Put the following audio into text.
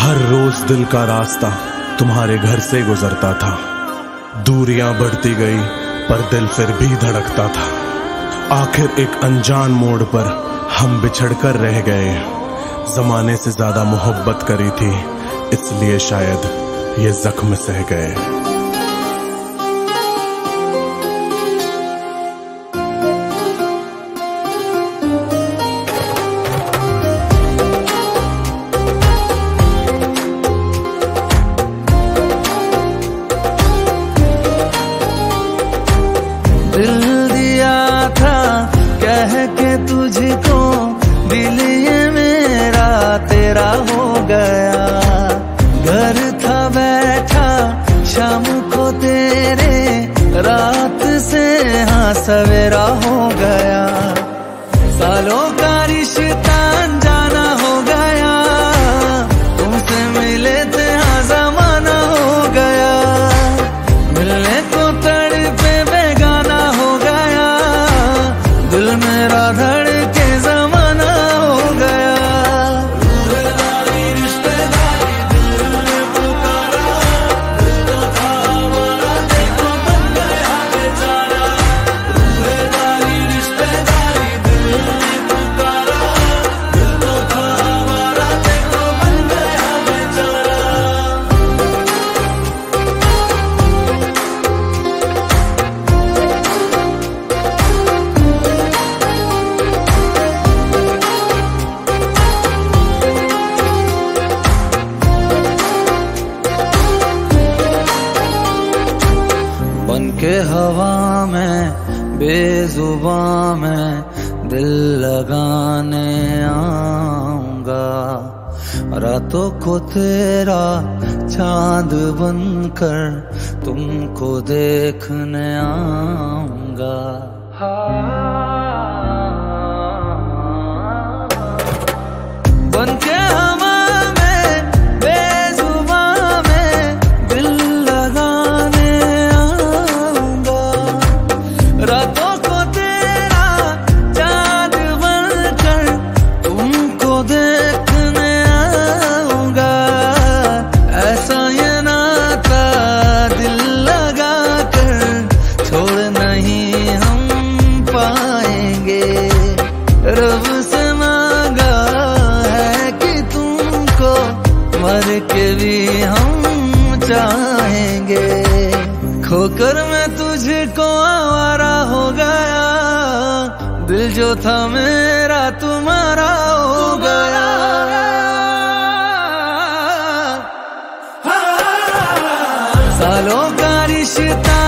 हर रोज दिल का रास्ता तुम्हारे घर से गुजरता था। दूरियाँ बढ़ती गई, पर दिल फिर भी धड़कता था। आखिर एक अनजान मोड़ पर हम बिछड़ कर रह गए। जमाने से ज़्यादा मोहब्बत करी थी, इसलिए शायद ये जख्म सह गए। तेरा हो गया। घर था, बैठा, शाम को तेरे रात से हाँ सवेरा हो गया। सालों का रिश्ता बन के हवा में, बेजुबा में दिल लगाने आऊँगा। रातों को तेरा चाँद बनकर तुमको देखने आऊँगा। बन रब से मांगा है कि तुमको मर के भी हम चाहेंगे। खोकर मैं तुझको आवारा हो गया। दिल जो था मेरा तुम्हारा हो गया। सालों का रिश्ता